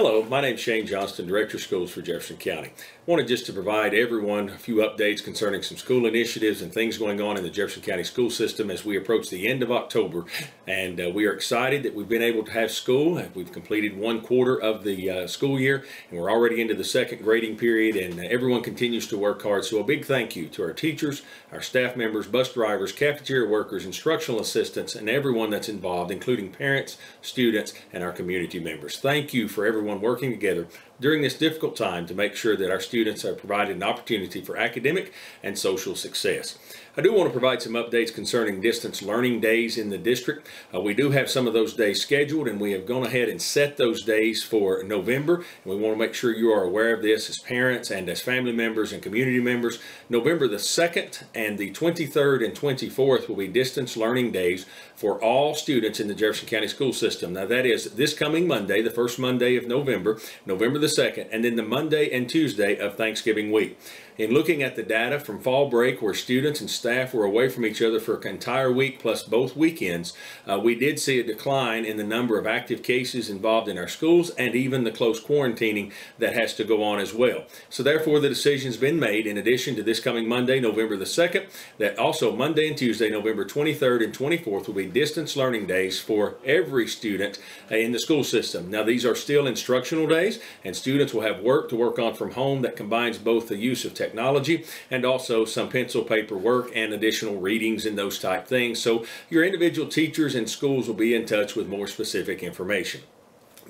Hello, my name is Shane Johnston, Director of Schools for Jefferson County. I wanted just to provide everyone a few updates concerning some school initiatives and things going on in the Jefferson County school system as we approach the end of October. And uh, we are excited that we've been able to have school. We've completed one quarter of the uh, school year and we're already into the second grading period and everyone continues to work hard. So a big thank you to our teachers, our staff members, bus drivers, cafeteria workers, instructional assistants, and everyone that's involved, including parents, students, and our community members. Thank you for everyone working together during this difficult time to make sure that our students are provided an opportunity for academic and social success. I do want to provide some updates concerning distance learning days in the district. Uh, we do have some of those days scheduled and we have gone ahead and set those days for November. And we want to make sure you are aware of this as parents and as family members and community members. November the 2nd and the 23rd and 24th will be distance learning days for all students in the Jefferson County school system. Now that is this coming Monday, the first Monday of November, November November the 2nd, and then the Monday and Tuesday of Thanksgiving week. In looking at the data from fall break where students and staff were away from each other for an entire week plus both weekends, uh, we did see a decline in the number of active cases involved in our schools and even the close quarantining that has to go on as well. So therefore the decision's been made in addition to this coming Monday, November the 2nd, that also Monday and Tuesday, November 23rd and 24th will be distance learning days for every student uh, in the school system. Now these are still instructional days and students will have work to work on from home that combines both the use of technology technology and also some pencil paper work and additional readings and those type things. So your individual teachers and schools will be in touch with more specific information.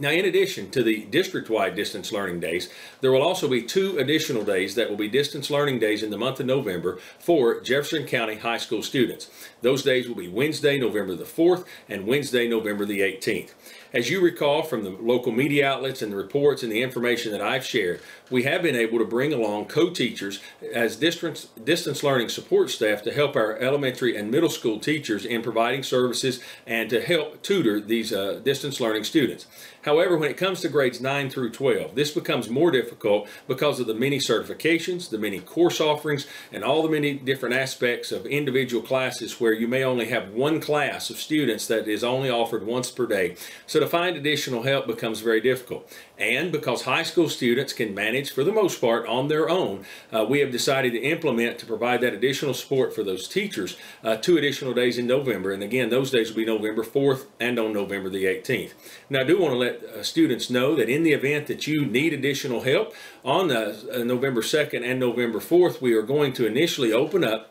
Now, in addition to the district-wide distance learning days, there will also be two additional days that will be distance learning days in the month of November for Jefferson County high school students. Those days will be Wednesday, November the 4th and Wednesday, November the 18th. As you recall from the local media outlets and the reports and the information that I've shared, we have been able to bring along co-teachers as distance, distance learning support staff to help our elementary and middle school teachers in providing services and to help tutor these uh, distance learning students. However, when it comes to grades 9 through 12, this becomes more difficult because of the many certifications, the many course offerings, and all the many different aspects of individual classes where you may only have one class of students that is only offered once per day. So to find additional help becomes very difficult. And because high school students can manage for the most part on their own, uh, we have decided to implement to provide that additional support for those teachers uh, two additional days in November. And again, those days will be November 4th and on November the 18th. Now I do want to let uh, students know that in the event that you need additional help on the, uh, November 2nd and November 4th, we are going to initially open up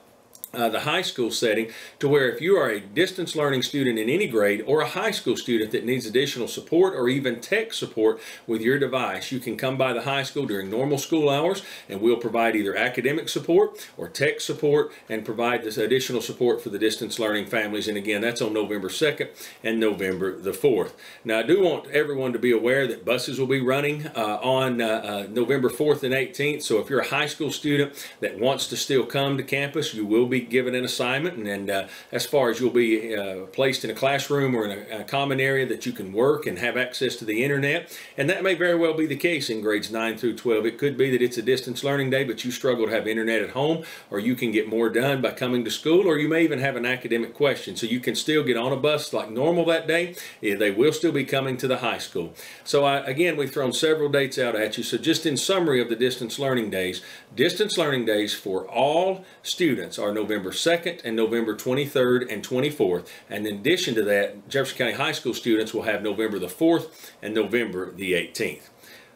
uh, the high school setting to where if you are a distance learning student in any grade or a high school student that needs additional support or even tech support with your device, you can come by the high school during normal school hours and we'll provide either academic support or tech support and provide this additional support for the distance learning families. And again, that's on November 2nd and November the 4th. Now, I do want everyone to be aware that buses will be running uh, on uh, uh November 4th and 18th. So if you're a high school student that wants to still come to campus, you will be given an assignment and, and uh, as far as you'll be uh, placed in a classroom or in a, a, common area that you can work and have access to the internet and that may very well be the case in grades 9 through 12 it could be that it's a distance learning day but you struggle to have internet at home or you can get more done by coming to school or you may even have an academic question. So you can still get on a bus like normal that day. They will still be coming to the high school. So I, again we've thrown several dates out at you. So just in summary of the distance learning days distance learning days for all students are November November 2nd and November 23rd and 24th. And in addition to that, Jefferson County High School students will have November the 4th and November the 18th.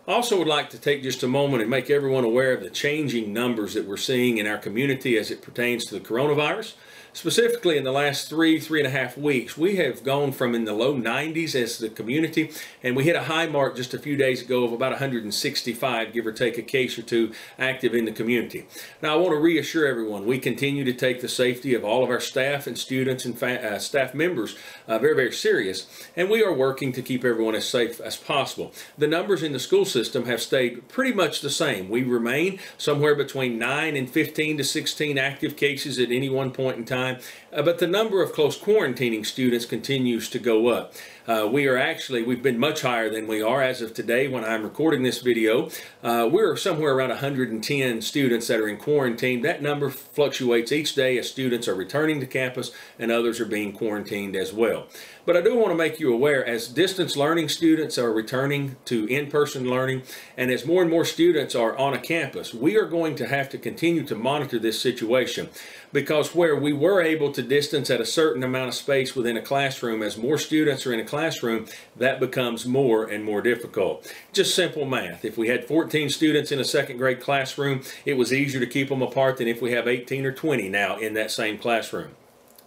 I also would like to take just a moment and make everyone aware of the changing numbers that we're seeing in our community as it pertains to the coronavirus. Specifically in the last three, three and a half weeks, we have gone from in the low 90s as the community, and we hit a high mark just a few days ago of about 165, give or take a case or two, active in the community. Now, I want to reassure everyone, we continue to take the safety of all of our staff and students and uh, staff members uh, very, very serious, and we are working to keep everyone as safe as possible. The numbers in the school system have stayed pretty much the same. We remain somewhere between 9 and 15 to 16 active cases at any one point in time time, uh, but the number of close quarantining students continues to go up. Uh, we are actually, we've been much higher than we are as of today when I'm recording this video. Uh, we're somewhere around 110 students that are in quarantine. That number fluctuates each day as students are returning to campus and others are being quarantined as well. But I do want to make you aware as distance learning students are returning to in-person learning and as more and more students are on a campus, we are going to have to continue to monitor this situation because where we were able to distance at a certain amount of space within a classroom, as more students are in a classroom, that becomes more and more difficult. Just simple math. If we had 14 students in a second grade classroom, it was easier to keep them apart than if we have 18 or 20 now in that same classroom.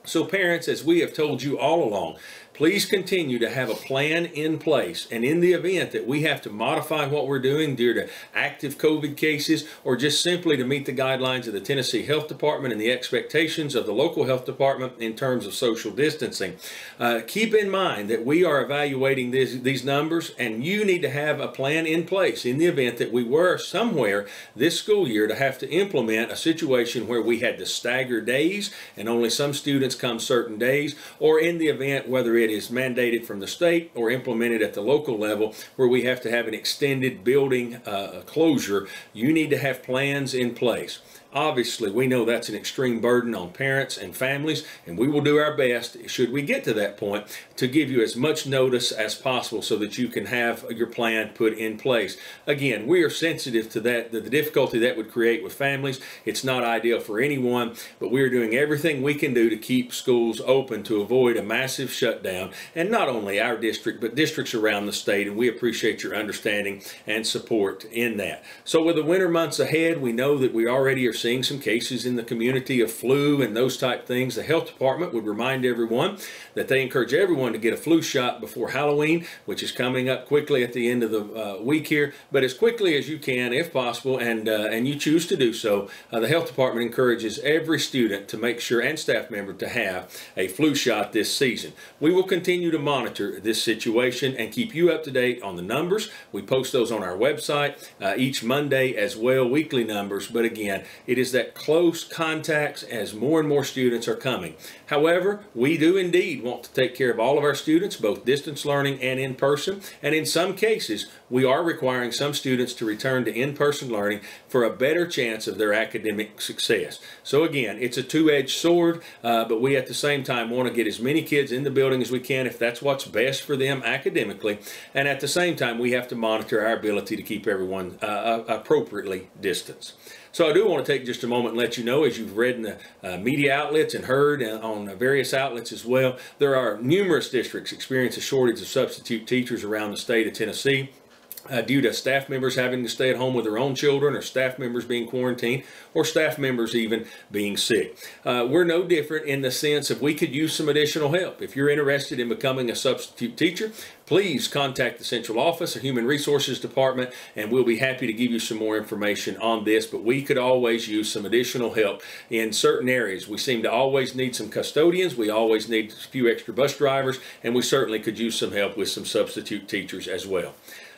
So parents, as we have told you all along, please continue to have a plan in place. And in the event that we have to modify what we're doing due to active COVID cases or just simply to meet the guidelines of the Tennessee Health Department and the expectations of the local health department in terms of social distancing, uh, keep in mind that we are evaluating this, these numbers and you need to have a plan in place in the event that we were somewhere this school year to have to implement a situation where we had to stagger days and only some students come certain days or in the event whether it is mandated from the state or implemented at the local level where we have to have an extended building uh, closure, you need to have plans in place. Obviously, we know that's an extreme burden on parents and families, and we will do our best, should we get to that point, to give you as much notice as possible so that you can have your plan put in place. Again, we are sensitive to that, the difficulty that would create with families. It's not ideal for anyone, but we are doing everything we can do to keep schools open to avoid a massive shutdown, and not only our district, but districts around the state, and we appreciate your understanding and support in that. So with the winter months ahead, we know that we already are seeing some cases in the community of flu and those type things. The health department would remind everyone that they encourage everyone to get a flu shot before Halloween, which is coming up quickly at the end of the uh, week here, but as quickly as you can, if possible, and uh, and you choose to do so. Uh, the health department encourages every student to make sure and staff member to have a flu shot this season. We will continue to monitor this situation and keep you up to date on the numbers. We post those on our website uh, each Monday as well, weekly numbers. But again, is that close contacts as more and more students are coming. However, we do indeed want to take care of all of our students, both distance learning and in person. And in some cases, we are requiring some students to return to in-person learning for a better chance of their academic success. So again, it's a two-edged sword, uh, but we at the same time want to get as many kids in the building as we can if that's what's best for them academically. And at the same time, we have to monitor our ability to keep everyone uh, appropriately distanced. So I do want to take just a moment and let you know, as you've read in the uh, media outlets and heard on various outlets as well, there are numerous districts experiencing a shortage of substitute teachers around the state of Tennessee uh, due to staff members having to stay at home with their own children or staff members being quarantined or staff members even being sick. Uh, we're no different in the sense of we could use some additional help. If you're interested in becoming a substitute teacher, please contact the central office or human resources department and we'll be happy to give you some more information on this but we could always use some additional help. In certain areas we seem to always need some custodians we always need a few extra bus drivers and we certainly could use some help with some substitute teachers as well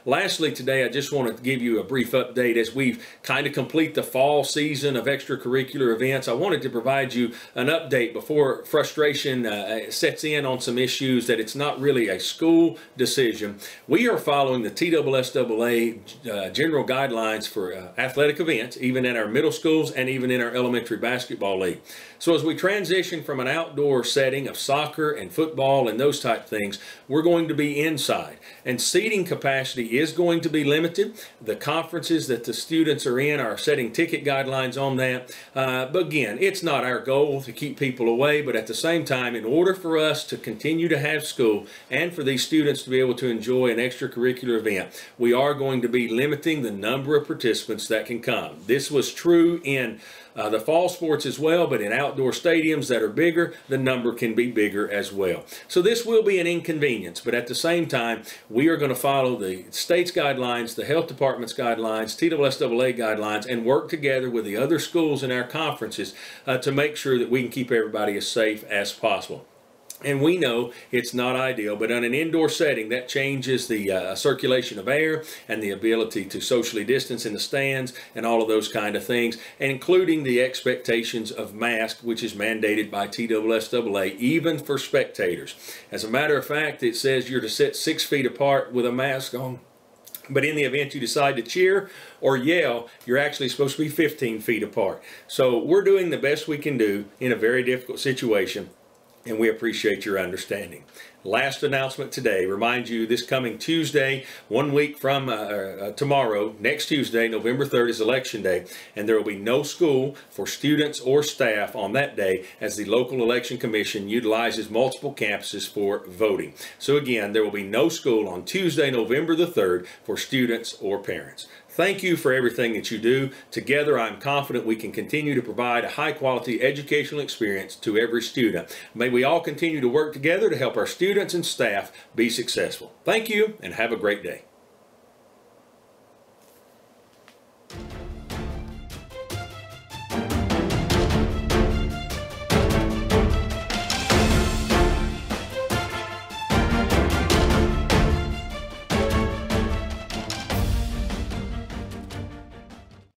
Lastly, today I just want to give you a brief update as we've kind of complete the fall season of extracurricular events. I wanted to provide you an update before frustration uh, sets in on some issues that it's not really a school decision. We are following the TSSAA uh, general guidelines for uh, athletic events, even in our middle schools and even in our elementary basketball league. So as we transition from an outdoor setting of soccer and football and those type things, we're going to be inside. And seating capacity is going to be limited. The conferences that the students are in are setting ticket guidelines on that. Uh, but again, it's not our goal to keep people away, but at the same time, in order for us to continue to have school and for these students to be able to enjoy an extracurricular event, we are going to be limiting the number of participants that can come. This was true in uh, the fall sports as well, but in outdoor stadiums that are bigger, the number can be bigger as well. So this will be an inconvenience, but at the same time, we are going to follow the state's guidelines, the health department's guidelines, TSSAA guidelines, and work together with the other schools in our conferences uh, to make sure that we can keep everybody as safe as possible. And we know it's not ideal, but in an indoor setting, that changes the uh, circulation of air and the ability to socially distance in the stands and all of those kind of things, including the expectations of mask, which is mandated by TSSAA, even for spectators. As a matter of fact, it says you're to sit six feet apart with a mask on. But in the event you decide to cheer or yell, you're actually supposed to be 15 feet apart. So we're doing the best we can do in a very difficult situation and we appreciate your understanding. Last announcement today. Remind you this coming Tuesday, one week from uh, uh, tomorrow, next Tuesday, November 3rd is election day, and there will be no school for students or staff on that day as the local election commission utilizes multiple campuses for voting. So again, there will be no school on Tuesday, November the 3rd for students or parents. Thank you for everything that you do. Together, I'm confident we can continue to provide a high quality educational experience to every student. May we all continue to work together to help our students and staff be successful. Thank you and have a great day.